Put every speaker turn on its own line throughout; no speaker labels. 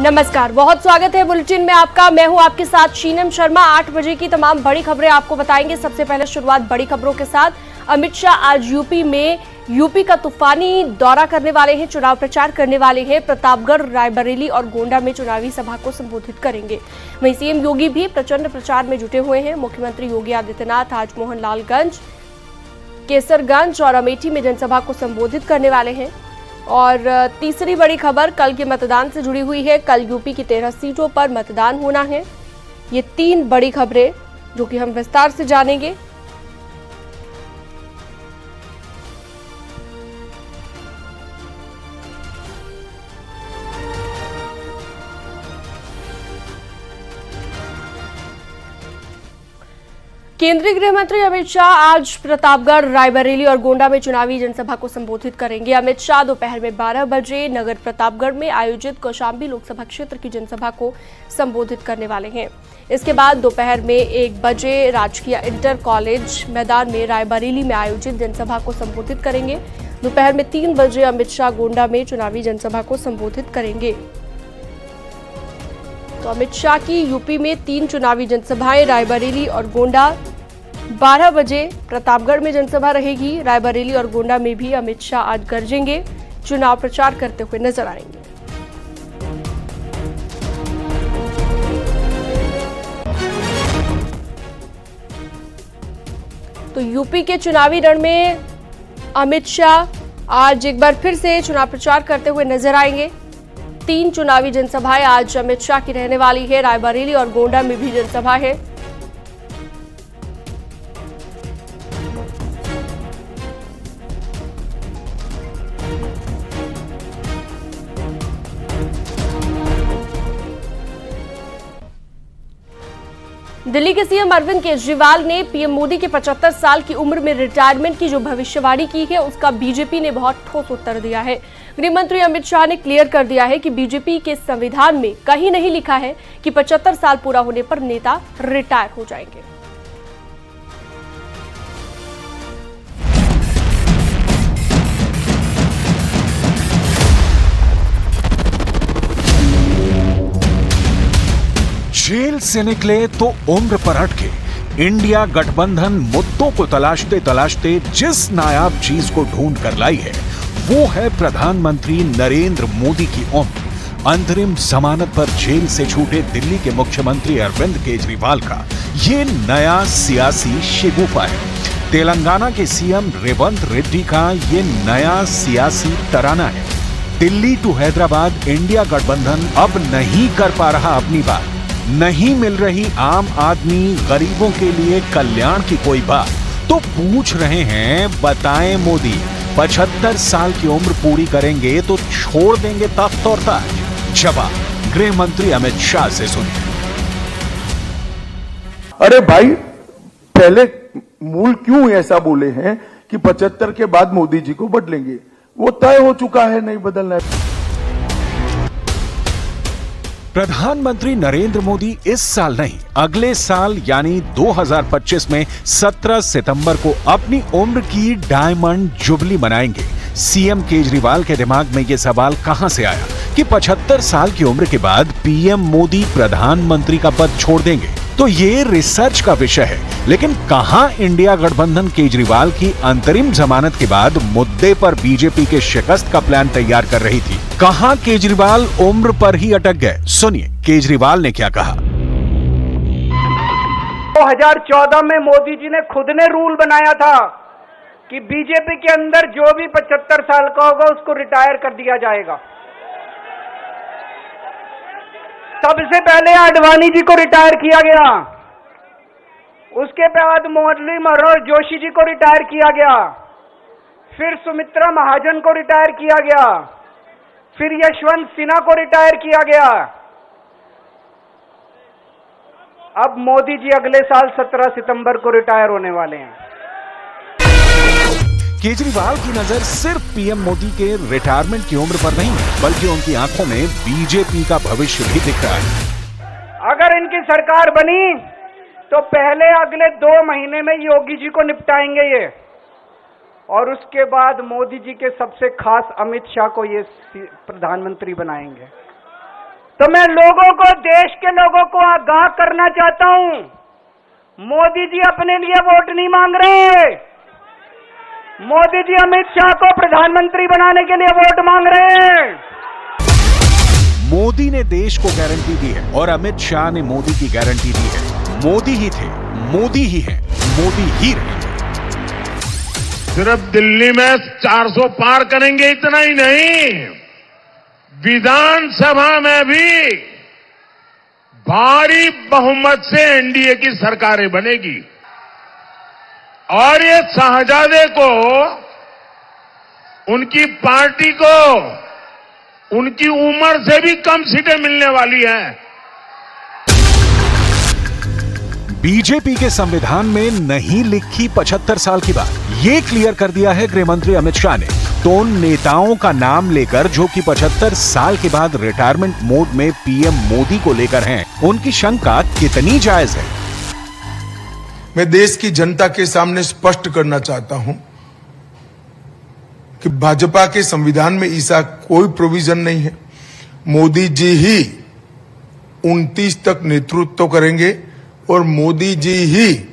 नमस्कार, बहुत स्वागत है बुलेटिन में आपका। मैं हूँ आपके साथ शीनम शर्मा। आठ बजे की तमाम बड़ी खबरें आपको बताएँगे। सबसे पहले शुरुआत बड़ी खबरों के साथ। अमित शाह आज यूपी में, यूपी का तूफानी दौरा करने वाले हैं, चुनाव प्रचार करने वाले हैं। प्रतापगढ़, रायबरेली और गोंडा में चुनावी सभा को संबोधित करेंगे। वहीं सीएम योगी भी प्रचंड प्रचार में जुटे हुए हैं। मुख्यमंत्री योगी आदित्यनाथ आज मोहन लालगंज केसरगंज और अमेठी में जनसभा को संबोधित करने वाले हैं। और तीसरी बड़ी खबर कल के मतदान से जुड़ी हुई है। कल यूपी की तेरह सीटों पर मतदान होना है। ये तीन बड़ी खबरें जो कि हम विस्तार से जानेंगे। केंद्रीय गृह मंत्री अमित शाह आज प्रतापगढ़, रायबरेली और गोंडा में चुनावी जनसभा को संबोधित करेंगे। अमित शाह दोपहर में 12 बजे नगर प्रतापगढ़ में आयोजित कौशाम्बी लोकसभा क्षेत्र की जनसभा को संबोधित करने वाले हैं। इसके बाद दोपहर में एक बजे राजकीय इंटर कॉलेज मैदान में रायबरेली में आयोजित जनसभा को संबोधित करेंगे। दोपहर में तीन बजे अमित शाह गोंडा में चुनावी जनसभा को संबोधित करेंगे। तो अमित शाह की यूपी में तीन चुनावी जनसभाएँ, रायबरेली और गोंडा 12 बजे प्रतापगढ़ में जनसभा रहेगी। रायबरेली और गोंडा में भी अमित शाह आज गरजेंगे। चुनाव प्रचार करते हुए नज़र आएँगे। तो यूपी के चुनावी रण में अमित शाह आज एक बार फिर से चुनाव प्रचार करते हुए नज़र आएँगे। तीन चुनावी जनसभाएँ आज अमित शाह की रहने वाली है। रायबरेली और गोंडा में भी जनसभा है। दिल्ली के सीएम अरविंद केजरीवाल ने पीएम मोदी के 75 साल की उम्र में रिटायरमेंट की जो भविष्यवाणी की है, उसका बीजेपी ने बहुत ठोस उत्तर दिया है। गृह मंत्री अमित शाह ने क्लियर कर दिया है कि बीजेपी के संविधान में कहीं नहीं लिखा है कि 75 साल पूरा होने पर नेता रिटायर हो जाएँगे।
जेल से निकले तो उम्र पर अटके। इंडिया गठबंधन मुद्दों को तलाशते तलाशते जिस नायाब चीज़ को ढूंढ कर लाई है, वो है प्रधानमंत्री नरेंद्र मोदी की उम्र। अंतरिम जमानत पर जेल से छूटे दिल्ली के मुख्यमंत्री अरविंद केजरीवाल का ये नया सियासी शिगुफा है। तेलंगाना के सीएम रेवंत रेड्डी का ये नया सियासी तराना है। दिल्ली टू हैदराबाद इंडिया गठबंधन अब नहीं कर पा रहा अपनी बात। नहीं मिल रही आम आदमी गरीबों के लिए कल्याण की कोई बात। तो पूछ रहे हैं, बताएँ मोदी, पचहत्तर साल की उम्र पूरी करेंगे तो छोड़ देंगे तख्त और ताज। जवाब, गृह मंत्री अमित शाह से सुनिए
अरे भाई, पहले मूल क्यों ऐसा बोले हैं कि पचहत्तर के बाद मोदी जी को बदलेंगे? वो तय हो चुका है, नहीं बदलना है।
प्रधानमंत्री नरेंद्र मोदी इस साल नहीं, अगले साल यानी 2025 में 17 सितंबर को अपनी उम्र की डायमंड जुबली मनाएँगे। सीएम केजरीवाल के दिमाग में ये सवाल कहाँ से आया कि 75 साल की उम्र के बाद पीएम मोदी प्रधानमंत्री का पद छोड़ देंगे? तो ये रिसर्च का विषय है। लेकिन कहाँ इंडिया गठबंधन केजरीवाल की अंतरिम जमानत के बाद मुद्दे पर बीजेपी के शिकस्त का प्लान तैयार कर रही थी? कहाँ केजरीवाल उम्र पर ही अटक गए? सुनिए, केजरीवाल ने क्या कहा?
2014 में मोदी जी ने खुद ने रूल बनाया था कि बीजेपी के अंदर जो भी 75 साल का होगा उसको रिटायर कर दिया जाएगा। सबसे पहले आडवाणी जी को रिटायर किया गया। उसके बाद मुरली मनोहर जोशी जी को रिटायर किया गया। फिर सुमित्रा महाजन को रिटायर किया गया। फिर यशवंत सिन्हा को रिटायर किया गया। अब मोदी जी अगले साल 17 सितंबर को रिटायर होने वाले हैं।
केजरीवाल की नज़र सिर्फ़ पीएम मोदी के रिटायरमेंट की उम्र पर नहीं है बल्कि उनकी आँखों में बीजेपी का भविष्य भी दिख रहा है।
अगर इनकी सरकार बनी तो पहले अगले दो महीने में योगी जी को निपटाएँगे ये। और उसके बाद मोदी जी के सबसे खास अमित शाह को ये प्रधानमंत्री बनाएँगे। तो मैं लोगों को, देश के लोगों को आगाह करना चाहता हूँ। मोदी जी अपने लिए वोट नहीं मांग रहे। मोदी जी अमित शाह को प्रधानमंत्री बनाने के लिए वोट मांग रहे हैं।
मोदी ने देश को गारंटी दी है और अमित शाह ने मोदी की गारंटी दी है। मोदी ही थे मोदी ही है मोदी ही रहे।
सिर्फ़ दिल्ली में 400 पार करेंगे इतना ही नहीं। विधानसभा में भी भारी बहुमत से एनडीए की सरकारें बनेगी। और ये शाहजादे को, उनकी पार्टी को, उनकी उम्र से भी कम सीटें मिलने वाली हैं।
बीजेपी के संविधान में नहीं लिखी 75 साल की बात। ये क्लियर कर दिया है गृह मंत्री अमित शाह ने। तो उन नेताओं का नाम लेकर, जो कि 75 साल के बाद रिटायरमेंट मोड में पीएम मोदी को लेकर हैं, उनकी शंका कितनी जायज़ है?
मैं देश की जनता के सामने स्पष्ट करना चाहता हूँ कि भाजपा के संविधान में ऐसा कोई प्रोविज़न नहीं है। मोदी जी ही 29 तक नेतृत्व करेंगे और मोदी जी ही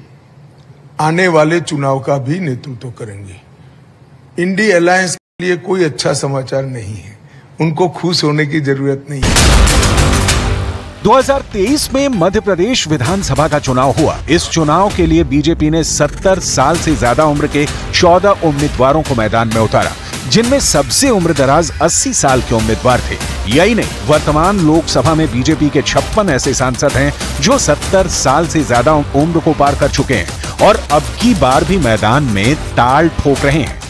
आने वाले चुनाव का भी नेतृत्व करेंगे। इंडी अलायंस के लिए कोई अच्छा समाचार नहीं है। उनको खुश होने की ज़रूरत नहीं है।
2023 में मध्य प्रदेश विधानसभा का चुनाव हुआ। इस चुनाव के लिए बीजेपी ने 70 साल से ज़्यादा उम्र के 14 उम्मीदवारों को मैदान में उतारा, जिनमें सबसे उम्र दराज 80 साल के उम्मीदवार थे। यही नहीं, वर्तमान लोकसभा में बीजेपी के छप्पन ऐसे सांसद हैं जो 70 साल से ज़्यादा उम्र को पार कर चुके हैं और अब की बार भी मैदान में ताल ठोक रहे हैं।